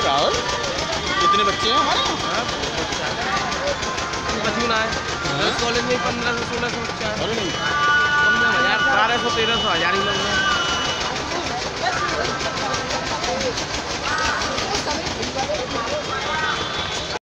है राहुल? कितने बच्चे हैं हमारे? हाँ। कॉलेज में पंद्रह सौ सोलह सौ बच्चा है अरे नहीं। बारह सौ तेरह सौ हज़ार ही लग रहा है।